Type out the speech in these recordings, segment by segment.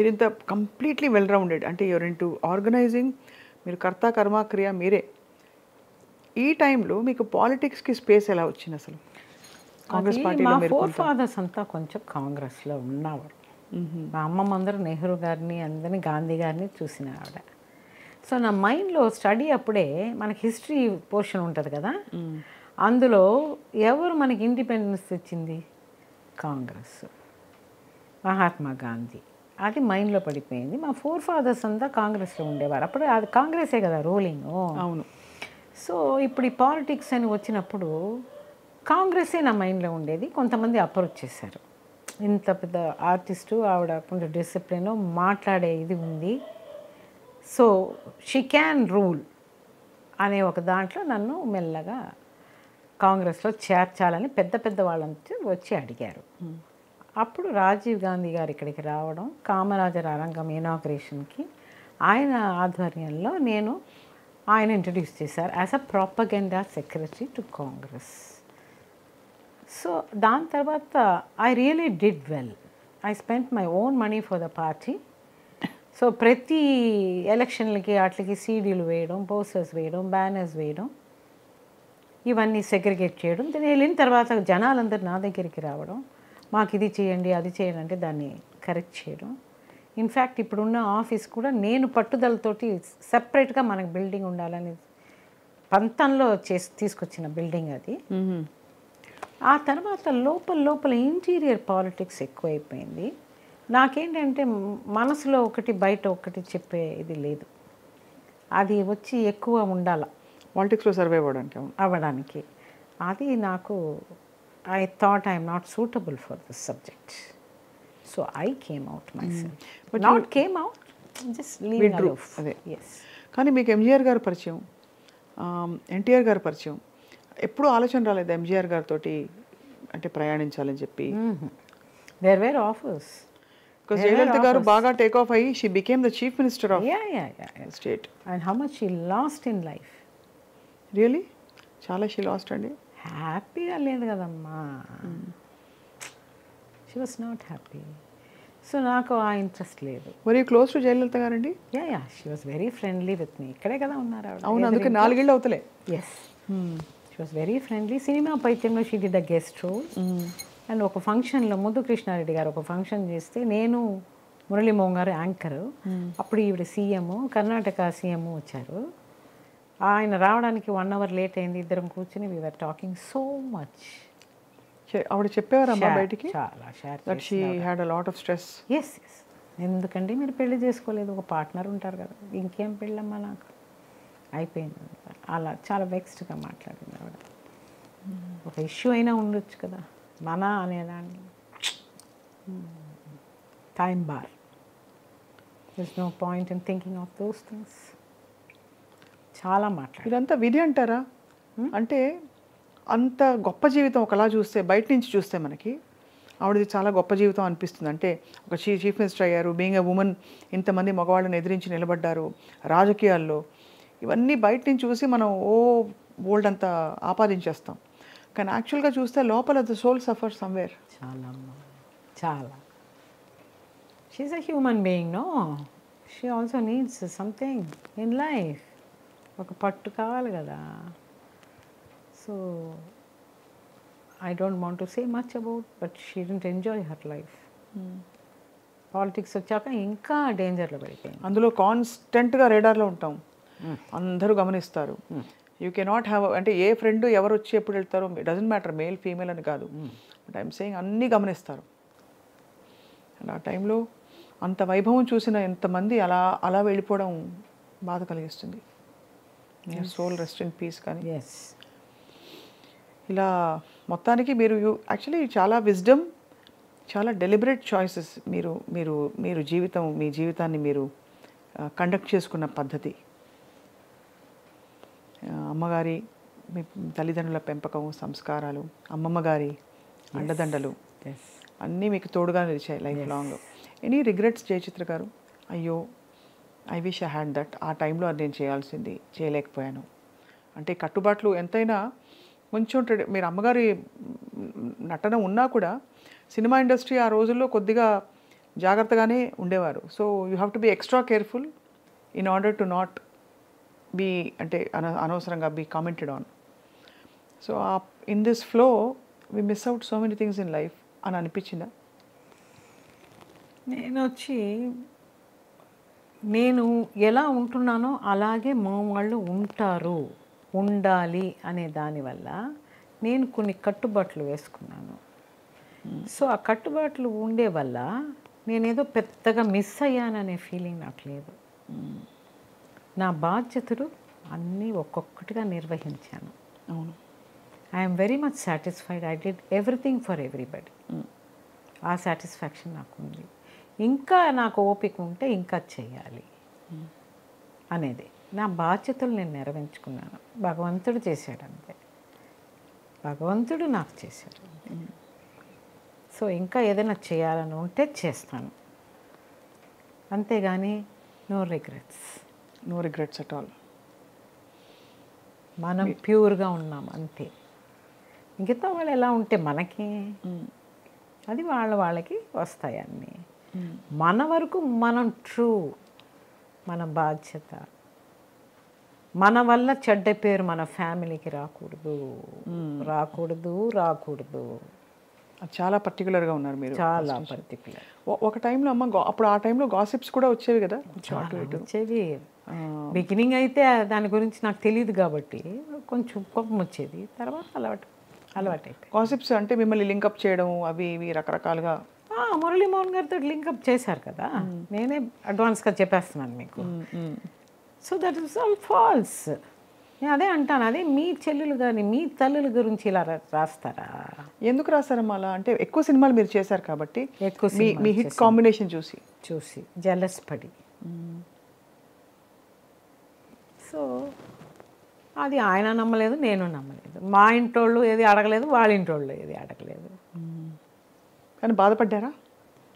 మీరు ఇంత completely well rounded అంటే యువర్ ఇన్ టు ఆర్గనైజింగ్ మీరు కర్త కర్మ క్రియ మీరే. ఈ టైంలో మీకు పాలిటిక్స్కి స్పేస్ ఎలా వచ్చింది అసలు? కాంగ్రెస్ పార్టీలో మీరు ఫోర్ ఫాదర్స్ అంతా కొంచెం కాంగ్రెస్లో ఉన్నవారు. మా అమ్మమ్మ అందరూ నెహ్రూ గారిని అందరినీ గాంధీ గారిని చూసిన ఆవిడ. సో నా మైండ్లో స్టడీ అప్పుడే మనకి హిస్టరీ పోర్షన్ ఉంటుంది కదా? అందులో ఎవరు మనకి ఇండిపెండెన్స్ తెచ్చింది? కాంగ్రెస్. మహాత్మా గాంధీ. అది మైండ్లో పడిపోయింది. మా ఫోర్ ఫాదర్స్ అంతా కాంగ్రెస్లో ఉండేవారు. అప్పుడు అది కాంగ్రెసే కదా రూలింగ్ అవును. సో ఇప్పుడు ఈ పాలిటిక్స్ అని వచ్చినప్పుడు కాంగ్రెసే నా మైండ్లో ఉండేది. కొంతమంది అప్రోచ్ చేశారు ఇంత పెద్ద ఆర్టిస్టు ఆవిడ కొంచెం డిసిప్లిన్ మాట్లాడే ఇది ఉంది. సో షీ క్యాన్ రూల్ అనే ఒక దాంట్లో నన్ను మెల్లగా కాంగ్రెస్లో చేర్చాలని పెద్ద పెద్ద వాళ్ళంతా వచ్చి అడిగారు. అప్పుడు రాజీవ్ గాంధీ గారు ఇక్కడికి రావడం కామరాజర్ అరంగం ఇనాగ్రేషన్కి ఆయన ఆధ్వర్యంలో నేను ఆయన ఇంట్రడ్యూస్ చేశారు as a propaganda secretary to Congress. So దాని తర్వాత I really did well. I spend my own money for the party. So ప్రతి ఎలక్షన్లకి వాటికి సీడీలు వేయడం పోస్టర్స్ వేయడం బ్యానర్స్ వేయడం ఇవన్నీ సెగ్రిగేట్ చేయడం దీని వెళ్ళిన తర్వాత జనాలందరూ నా దగ్గరికి రావడం. మాకు ఇది చేయండి అది చేయండి అంటే దాన్ని కరెక్ట్ చేయడం. ఇన్ఫ్యాక్ట్ ఇప్పుడున్న ఆఫీస్ కూడా నేను పట్టుదలతోటి సెపరేట్గా మనకు బిల్డింగ్ ఉండాలని పంతంలో చేసి తీసుకొచ్చిన బిల్డింగ్ అది. ఆ తర్వాత లోపల లోపల ఇంటీరియర్ పాలిటిక్స్ ఎక్కువైపోయింది. నాకేంటంటే మనసులో ఒకటి బయట ఒకటి చెప్పే ఇది లేదు. అది వచ్చి ఎక్కువ ఉండాల. పాలిటిక్స్లో సర్వే అవ్వడానికి అవ్వడానికి. అది నాకు I thought I'm not suitable for this subject so I came out myself not came out just Withdrew. అదే. ఎస్ కానీ మీకు ఎంజీఆర్ గారు పరిచయం ఎన్టీఆర్ గారు పరిచయం. ఎప్పుడూ ఆలోచన రాలేదు ఎంజీఆర్ గారితో అంటే ప్రయాణించాలని చెప్పి? There were offers because Jayalalitha గారు బాగా టేక్ ఆఫ్ అయ్యి she became the chief minister of state and how much ఈ లాస్ట్ ఇన్ లైఫ్ రియలీ చాలా షీ లాస్ట్ అండి. హ్యాపీగా లేదు కదమ్మా. She was not happy so నాకు ఆ ఇంట్రెస్ట్ లేదు. మరి క్లోజ్ టు జయలలిత గారండి? Ya ya she was very friendly with me ఇక్కడే కదా ఉన్నారు అవును అందుకే నాలుగేళ్ళు అవుతలే. Yes she was very friendly cinema పైత్యంలో she did the guest role and ఒక ఫంక్షన్లో ముద్దు కృష్ణారెడ్డి గారు ఒక ఫంక్షన్ చేస్తే నేను మురళీమోహన్ గారు యాంకర్. అప్పుడు ఈవిడ సీఎం కర్ణాటక సీఎం వచ్చారు. ఆయన రావడానికి వన్ అవర్ లేట్ అయింది. ఇద్దరం కూర్చుని వీఆర్ టాకింగ్ సో మచ్ ఆవిడ చెప్పేవారమ్మా బయటికి? చాలా lot of stress yes yes ఎందుకంటే మీరు పెళ్ళి చేసుకోలేదు? ఒక పార్ట్నర్ ఉంటారు కదా. ఇంకేం పెళ్ళమ్మా నాకు? అయిపోయింది. అలా చాలా వెక్స్డ్గా మాట్లాడింది ఆవిడ. ఒక ఇష్యూ అయినా ఉండొచ్చు కదా. మన అనేదాన్ని. Time bar this no point in thinking of those things చాలా మాట్లాడారు. ఇదంతా విధి అంటారా? అంటే అంత గొప్ప జీవితం ఒకలా చూస్తే బయట నుంచి చూస్తే మనకి ఆవిడది చాలా గొప్ప జీవితం అనిపిస్తుంది. అంటే ఒక చీ చీఫ్ మినిస్టర్ అయ్యారు బీయింగ్ ఎ ఉమెన్ ఇంతమంది మగవాళ్ళని ఎదిరించి నిలబడ్డారు రాజకీయాల్లో. ఇవన్నీ బయట నుంచి చూసి మనం ఓ బోల్డ్ అంతా ఆపాదించేస్తాం. కానీ యాక్చువల్గా చూస్తే లోపల ద సోల్ సఫర్ సమ్వేర్. చాలా చాలా. She a human being no she also needs something in life ఒక పట్టు కావాలి కదా. So I don't want to say much about but she didn't enjoy her life politics వచ్చాక ఇంకా డేంజర్లో పడిపోయింది. అందులో కాన్స్టెంట్గా రేడార్లో ఉంటాం. అందరూ గమనిస్తారు. యూ కెనాట్ హ్యావ్ అంటే ఏ ఫ్రెండ్ ఎవరు వచ్చి ఎప్పుడు వెళ్తారో డజంట్ మ్యాటర్ మేల్ ఫీమేల్ అని కాదు. బట్ ఐఎమ్ సేయింగ్ అన్నీ గమనిస్తారు. అండ్ ఆ టైంలో అంత వైభవం చూసిన ఎంతమంది అలా అలా వెళ్ళిపోవడం బాధ కలిగిస్తుంది. సోల్ రెస్ట్ ఇన్ పీస్ కానీ ఎస్ ఇలా మొత్తానికి మీరు యాక్చువల్లీ చాలా విజ్డమ్ చాలా డెలిబరేట్ చాయిసెస్ మీరు మీరు మీరు జీవితం మీ జీవితాన్ని మీరు కండక్ట్ చేసుకున్న పద్ధతి. ఆ, అమ్మగారి మీ తల్లిదండ్రుల పెంపకం సంస్కారాలు అమ్మమ్మ గారి అండదండలు అన్నీ మీకు తోడుగా నిలిచాయి life long any regrets Jayachitra గారు? అయ్యో I wish I had that ఆ టైంలో అది నేను చేయాల్సింది చేయలేకపోయాను. అంటే కట్టుబాట్లు ఎంతైనా కొంచెం ట్రెడి- మీరు అమ్మగారి నటన ఉన్నా కూడా సినిమా ఇండస్ట్రీ ఆ రోజుల్లో కొద్దిగా జాగ్రత్తగానే ఉండేవారు. So you have to be extra careful in order to not be అంటే అన అనవసరంగా be commented on so in this flow we miss out so many things in life అని అనిపించిందా? నేను వచ్చి నేను ఎలా ఉంటున్నానో అలాగే మా వాళ్ళు ఉంటారు ఉండాలి అనే దానివల్ల నేను కొన్ని కట్టుబాట్లు వేసుకున్నాను. సో ఆ కట్టుబాట్లు ఉండే వల్ల నేనేదో పెద్దగా మిస్ అయ్యాననే ఫీలింగ్ నాకు లేదు. నా బాధ్యతలు అన్నీ ఒక్కొక్కటిగా నిర్వహించాను. అవును. I'm very much satisfied I did everything for everybody ఆ సాటిస్ఫాక్షన్ నాకు ఉంది. ఇంకా నాకు ఓపిక ఉంటే ఇంకా చెయ్యాలి అనేది. నా బాధ్యతలు నేను నెరవేర్చుకున్నాను. భగవంతుడు చేశాడు అంతే. భగవంతుడు నాకు చేశాడు. సో ఇంకా ఏదైనా చేయాలని ఉంటే చేస్తాను. అంతేగాని no regrets. No regrets at all. మనం ప్యూర్గా ఉన్నాం అంతే. మిగతా వాళ్ళు ఎలా ఉంటే మనకి అది వాళ్ళ వాళ్ళకి వస్తాయి అన్నీ. మన వరకు మనం ట్రూ మన బాధ్యత. మన వల్ల చెడ్డ పేరు మన ఫ్యామిలీకి రాకూడదు. రాకూడదు రాకూడదు. చాలా పర్టికులర్గా ఉన్నారు మీరు. చాలా పర్టికులర్ ఒక టైంలో అమ్మ అప్పుడు ఆ టైంలో గాసిప్స్ కూడా వచ్చేవి కదా? వచ్చేది బిగినింగ్ అయితే దాని గురించి నాకు తెలియదు కాబట్టి కొంచెం కోపం వచ్చేది. తర్వాత అలవాటు అలవాటు గాసిప్స్ అంటే మిమ్మల్ని లింకప్ చేయడం అవి ఇవి రకరకాలుగా మురళీమోహన్ గారితో లింకప్ చేశారు కదా. నేనే అడ్వాన్స్గా చెప్పేస్తున్నాను మీకు. So that is all false నేను అదే అంటాను అదే మీ చెల్లెలు కానీ మీ తల్లుల గురించి ఇలా రాస్తారా? ఎందుకు రాస్తారమ్మా అలా? అంటే ఎక్కువ సినిమాలు మీరు చేశారు కాబట్టి ఎక్కువ మీ మీ హిట్ కాంబినేషన్ చూసి. చూసి జలస్ పడి. సో అది ఆయన నమ్మలేదు నేను నమ్మలేదు. మా ఇంటోళ్ళు ఏది అడగలేదు వాళ్ళ ఇంటోళ్ళు ఏది అడగలేదు. కానీ బాధపడ్డారా?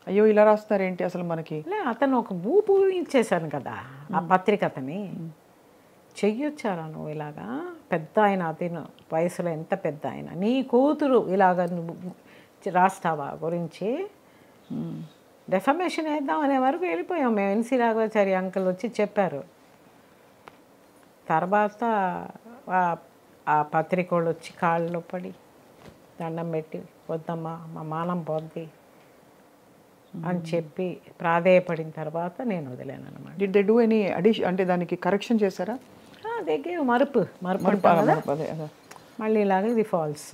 అయ్యో ఇలా రాస్తారేంటి అసలు మనకి? అతను ఒక ఊపు ఇచ్చేశాను కదా ఆ పత్రిక అతని. చెయ్యొచ్చారా నువ్వు ఇలాగా? పెద్ద ఆయన అతను వయసులో ఎంత పెద్ద ఆయన? నీ కూతురు ఇలాగ నువ్వు రాస్తావా గురించి? డెఫమేషన్ వేద్దాం అనే వరకు వెళ్ళిపోయాం. మేము ఎన్సీ రాఘవాచారి అంకుల్ వచ్చి చెప్పారు. తర్వాత ఆ- ఆ పత్రిక వాళ్ళు వచ్చి కాళ్ళలో పడి దండం పెట్టి వద్దమ్మా మా మానం పోద్ది అని చెప్పి ప్రాధేయపడిన తర్వాత నేను వదిలేను అనమాట did they do any addition అంటే దానికి కరెక్షన్ చేశారా? దగ్గర మరుపు మరుపు మళ్ళీ ఇలాగ ఇది ఫాల్స్.